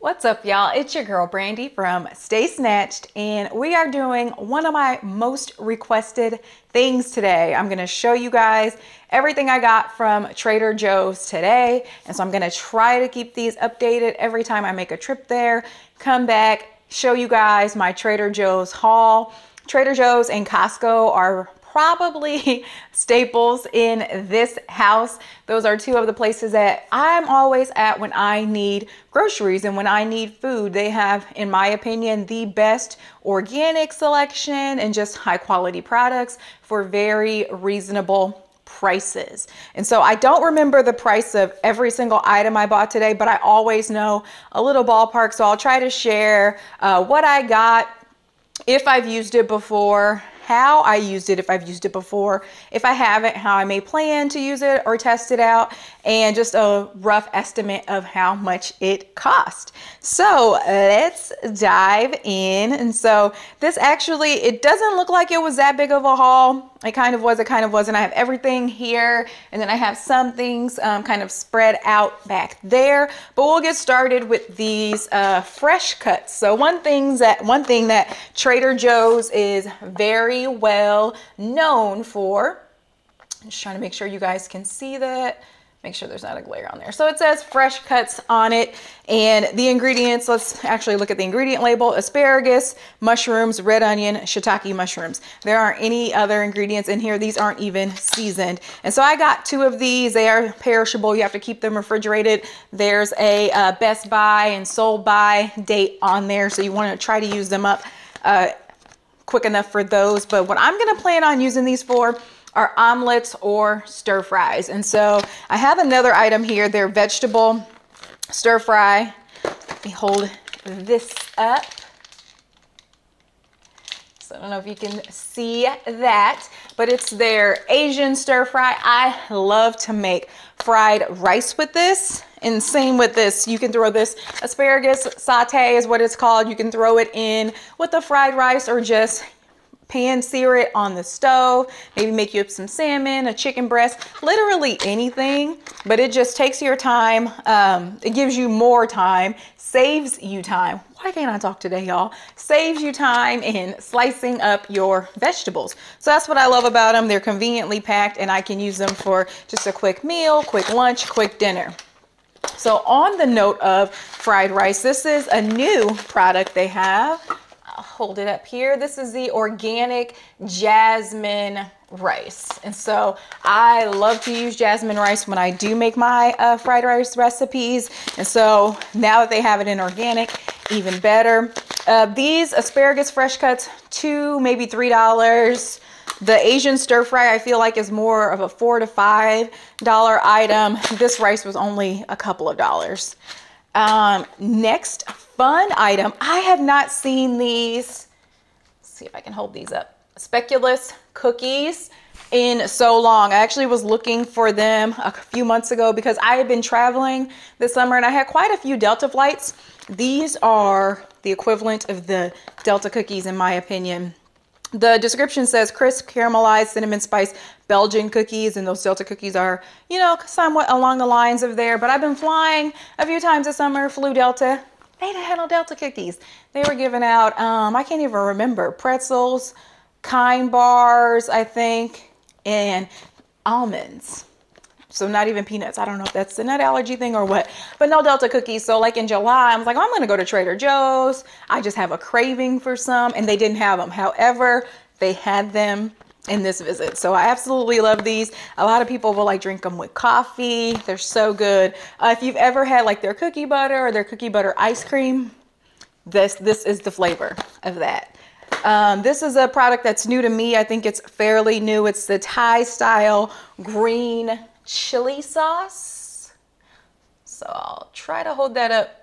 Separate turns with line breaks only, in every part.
What's up, y'all? It's your girl Brandy from Stay Snatched, and we are doing one of my most requested things today. I'm gonna show you guys everything I got from Trader Joe's today, and so I'm gonna try to keep these updated every time I make a trip there, come back, show you guys my Trader Joe's haul. Trader Joe's and Costco are probably staples in this house. Those are two of the places that I'm always at when I need groceries and when I need food. They have, in my opinion, the best organic selection and just high quality products for very reasonable prices. And so I don't remember the price of every single item I bought today, but I always know a little ballpark. So I'll try to share uh, what I got, if I've used it before, how I used it if I've used it before, if I haven't, how I may plan to use it or test it out, and just a rough estimate of how much it cost. So let's dive in. And so this actually, it doesn't look like it was that big of a haul. It kind of was, it kind of wasn't. I have everything here, and then I have some things um, kind of spread out back there. But we'll get started with these uh, fresh cuts. So one things that one thing that Trader Joe's is very well known for. I'm just trying to make sure you guys can see that make sure there's not a glare on there. So it says fresh cuts on it and the ingredients, let's actually look at the ingredient label, asparagus, mushrooms, red onion, shiitake mushrooms. There aren't any other ingredients in here. These aren't even seasoned. And so I got two of these. They are perishable. You have to keep them refrigerated. There's a uh, best by and sold by date on there. So you want to try to use them up uh, quick enough for those. But what I'm going to plan on using these for are omelets or stir fries. And so I have another item here. They're vegetable stir fry. Let me hold this up. So I don't know if you can see that, but it's their Asian stir fry. I love to make fried rice with this. And same with this, you can throw this asparagus saute is what it's called. You can throw it in with the fried rice or just pan sear it on the stove, maybe make you up some salmon, a chicken breast, literally anything, but it just takes your time. Um, it gives you more time, saves you time. Why can't I talk today, y'all? Saves you time in slicing up your vegetables. So that's what I love about them. They're conveniently packed and I can use them for just a quick meal, quick lunch, quick dinner. So on the note of fried rice, this is a new product they have hold it up here. This is the organic jasmine rice. And so I love to use jasmine rice when I do make my uh, fried rice recipes. And so now that they have it in organic, even better. Uh, these asparagus fresh cuts, two, maybe $3. The Asian stir fry, I feel like is more of a four to five dollar item. This rice was only a couple of dollars. Um, next fun item. I have not seen these. Let's see if I can hold these up. Speculoos cookies in so long. I actually was looking for them a few months ago because I had been traveling this summer and I had quite a few Delta flights. These are the equivalent of the Delta cookies in my opinion. The description says crisp caramelized cinnamon spice Belgian cookies, and those Delta cookies are, you know, somewhat along the lines of there. But I've been flying a few times this summer, flew Delta. They have no Delta cookies. They were giving out, um, I can't even remember, pretzels, kind bars, I think, and almonds. So not even peanuts. I don't know if that's the nut allergy thing or what, but no Delta cookies. So like in July, I was like, I'm going to go to Trader Joe's. I just have a craving for some and they didn't have them. However, they had them in this visit. So I absolutely love these. A lot of people will like drink them with coffee. They're so good. Uh, if you've ever had like their cookie butter or their cookie butter ice cream, this, this is the flavor of that. Um, this is a product that's new to me. I think it's fairly new. It's the Thai style green chili sauce. So I'll try to hold that up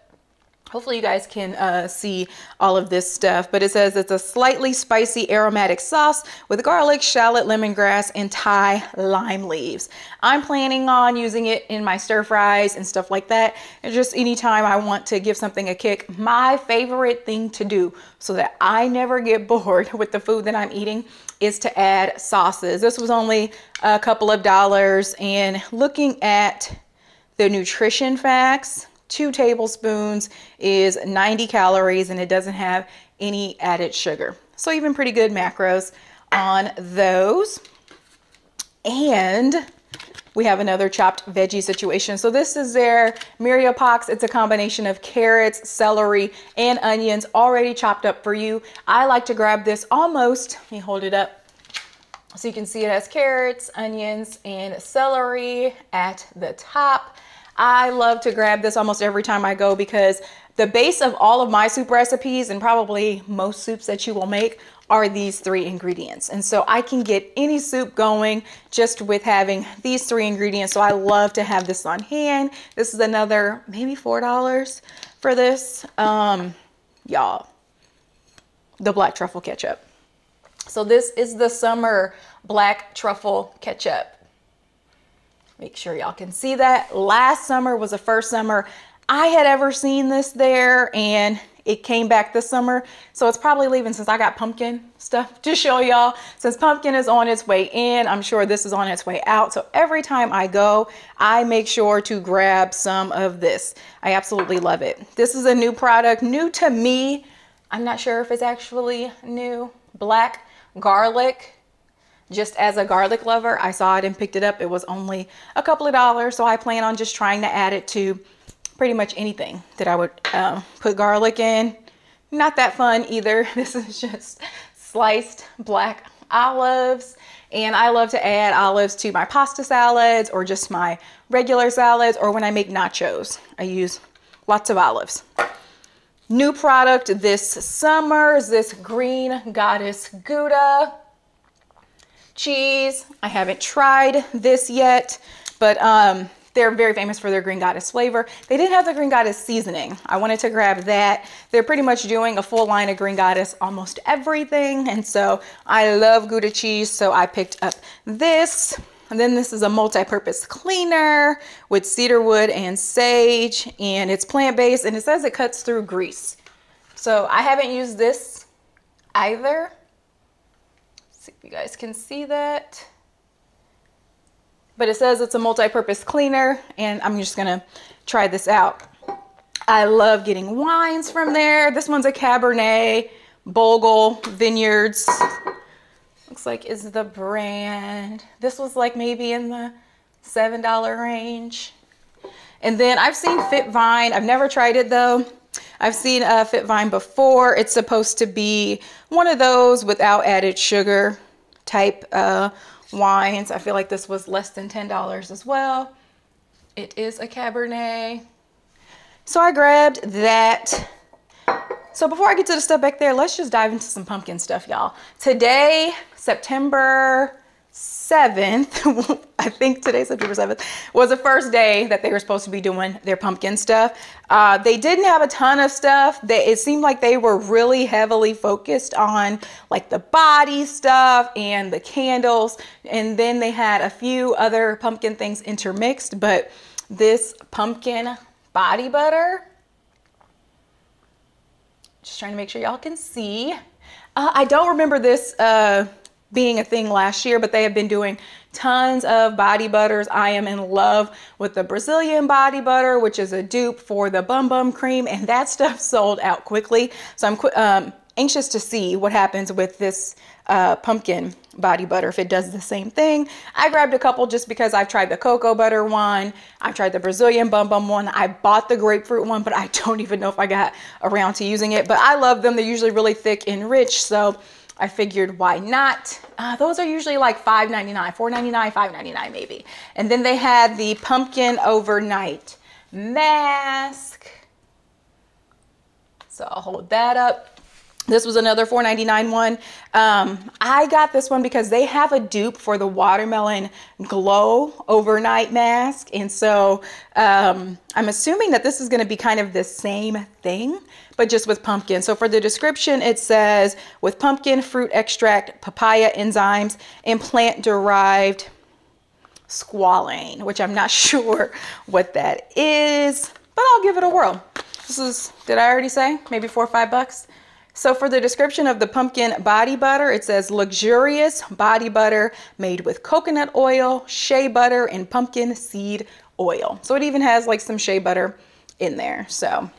Hopefully you guys can uh, see all of this stuff, but it says it's a slightly spicy aromatic sauce with garlic, shallot, lemongrass, and Thai lime leaves. I'm planning on using it in my stir fries and stuff like that. And just anytime I want to give something a kick, my favorite thing to do so that I never get bored with the food that I'm eating is to add sauces. This was only a couple of dollars and looking at the nutrition facts, two tablespoons is 90 calories and it doesn't have any added sugar. So even pretty good macros on those. And we have another chopped veggie situation. So this is their Mirepoix. It's a combination of carrots, celery, and onions already chopped up for you. I like to grab this almost, let me hold it up, so you can see it has carrots, onions, and celery at the top. I love to grab this almost every time I go because the base of all of my soup recipes and probably most soups that you will make are these three ingredients. And so I can get any soup going just with having these three ingredients. So I love to have this on hand. This is another maybe $4 for this. Um, y'all, the black truffle ketchup. So this is the summer black truffle ketchup. Make sure y'all can see that. Last summer was the first summer I had ever seen this there and it came back this summer. So it's probably leaving since I got pumpkin stuff to show y'all. Since pumpkin is on its way in, I'm sure this is on its way out. So every time I go, I make sure to grab some of this. I absolutely love it. This is a new product, new to me. I'm not sure if it's actually new. Black garlic. Just as a garlic lover, I saw it and picked it up. It was only a couple of dollars. So I plan on just trying to add it to pretty much anything that I would um, put garlic in. Not that fun either. This is just sliced black olives. And I love to add olives to my pasta salads or just my regular salads or when I make nachos. I use lots of olives. New product this summer is this Green Goddess Gouda cheese. I haven't tried this yet, but um, they're very famous for their Green Goddess flavor. They didn't have the Green Goddess seasoning. I wanted to grab that. They're pretty much doing a full line of Green Goddess almost everything. And so I love Gouda cheese, so I picked up this. And then this is a multi-purpose cleaner with cedar wood and sage, and it's plant-based, and it says it cuts through grease. So I haven't used this either. You guys can see that but it says it's a multi-purpose cleaner and I'm just gonna try this out. I love getting wines from there. This one's a Cabernet Bogle Vineyards. Looks like is the brand. This was like maybe in the $7 range. And then I've seen Fit Vine. I've never tried it though. I've seen uh, Fit Vine before. It's supposed to be one of those without added sugar type uh, wines. I feel like this was less than $10 as well. It is a Cabernet. So I grabbed that. So before I get to the stuff back there, let's just dive into some pumpkin stuff, y'all. Today, September 7th, I think today's September 7th, was the first day that they were supposed to be doing their pumpkin stuff. Uh, they didn't have a ton of stuff. They, it seemed like they were really heavily focused on like the body stuff and the candles. And then they had a few other pumpkin things intermixed. But this pumpkin body butter, just trying to make sure y'all can see. Uh, I don't remember this uh, being a thing last year, but they have been doing tons of body butters. I am in love with the Brazilian body butter, which is a dupe for the Bum Bum cream, and that stuff sold out quickly. So I'm um, anxious to see what happens with this uh, pumpkin body butter if it does the same thing. I grabbed a couple just because I've tried the cocoa butter one. I've tried the Brazilian Bum Bum one. I bought the grapefruit one, but I don't even know if I got around to using it. But I love them. They're usually really thick and rich. So I figured why not? Uh, those are usually like $5.99, $4.99, $5.99 maybe. And then they had the pumpkin overnight mask. So I'll hold that up. This was another $4.99 one. Um, I got this one because they have a dupe for the watermelon glow overnight mask. And so um, I'm assuming that this is going to be kind of the same thing, but just with pumpkin. So for the description, it says with pumpkin, fruit extract, papaya enzymes, and plant derived squalane, which I'm not sure what that is, but I'll give it a whirl. This is, did I already say? Maybe four or five bucks? So for the description of the pumpkin body butter, it says luxurious body butter made with coconut oil, shea butter, and pumpkin seed oil. So it even has like some shea butter in there. So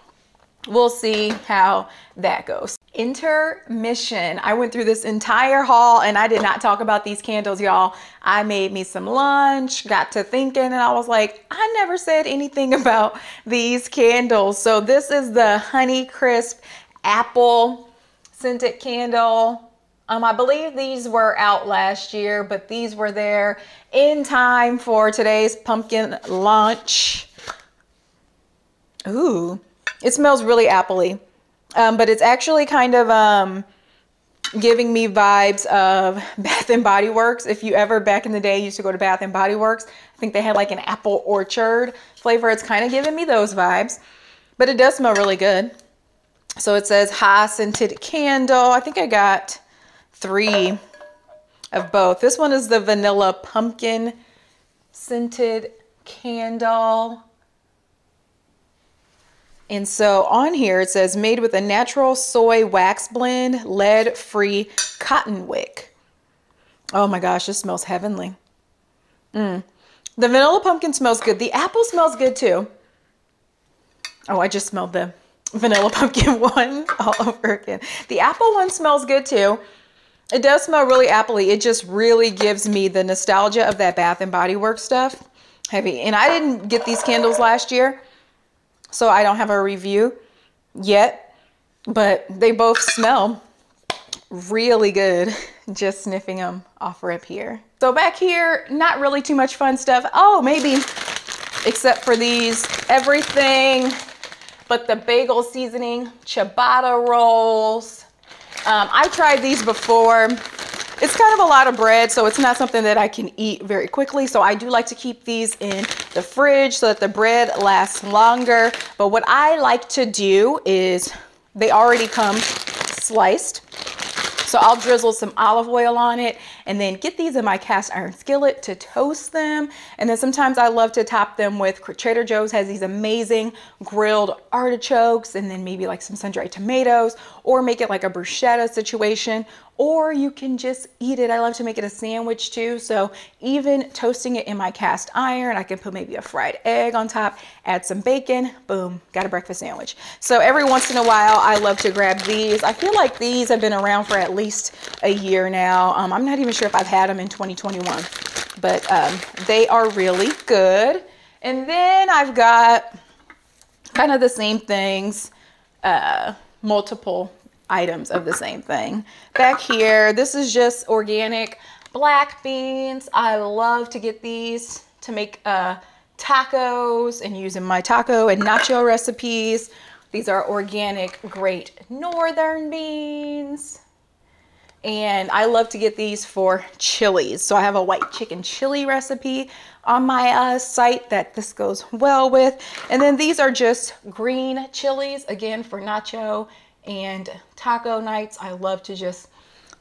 we'll see how that goes. Intermission. I went through this entire haul and I did not talk about these candles, y'all. I made me some lunch, got to thinking, and I was like, I never said anything about these candles. So this is the Honey Crisp Apple Scented Candle. Um, I believe these were out last year, but these were there in time for today's pumpkin lunch. Ooh, it smells really appley, um, but it's actually kind of um, giving me vibes of Bath and Body Works. If you ever back in the day used to go to Bath and Body Works, I think they had like an apple orchard flavor. It's kind of giving me those vibes, but it does smell really good. So it says high scented candle. I think I got three of both. This one is the vanilla pumpkin scented candle. And so on here it says made with a natural soy wax blend, lead free cotton wick. Oh my gosh, this smells heavenly. Mm. The vanilla pumpkin smells good. The apple smells good too. Oh, I just smelled the vanilla pumpkin one all over again. The apple one smells good too. It does smell really appley. It just really gives me the nostalgia of that Bath and Body Works stuff. Heavy. And I didn't get these candles last year so I don't have a review yet, but they both smell really good just sniffing them off rip here. So back here, not really too much fun stuff. Oh, maybe, except for these, everything but the bagel seasoning, ciabatta rolls. Um, I tried these before. It's kind of a lot of bread, so it's not something that I can eat very quickly. So I do like to keep these in the fridge so that the bread lasts longer. But what I like to do is they already come sliced. So I'll drizzle some olive oil on it and then get these in my cast iron skillet to toast them. And then sometimes I love to top them with Trader Joe's has these amazing grilled artichokes and then maybe like some sun-dried tomatoes or make it like a bruschetta situation or you can just eat it. I love to make it a sandwich too. So even toasting it in my cast iron, I can put maybe a fried egg on top, add some bacon, boom, got a breakfast sandwich. So every once in a while, I love to grab these. I feel like these have been around for at least a year now. Um, I'm not even sure if I've had them in 2021, but um, they are really good. And then I've got kind of the same things, uh, multiple items of the same thing. Back here, this is just organic black beans. I love to get these to make uh, tacos and use in my taco and nacho recipes. These are organic great northern beans. And I love to get these for chilies. So I have a white chicken chili recipe on my uh, site that this goes well with. And then these are just green chilies, again, for nacho and taco nights, I love to just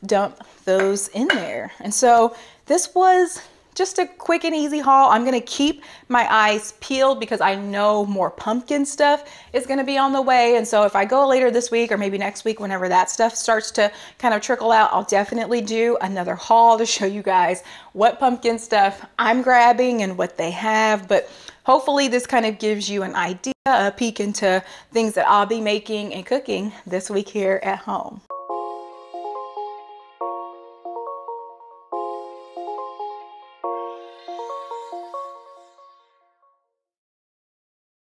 dump those in there. And so this was just a quick and easy haul. I'm gonna keep my eyes peeled because I know more pumpkin stuff is gonna be on the way. And so if I go later this week or maybe next week, whenever that stuff starts to kind of trickle out, I'll definitely do another haul to show you guys what pumpkin stuff I'm grabbing and what they have. But hopefully this kind of gives you an idea, a peek into things that I'll be making and cooking this week here at home.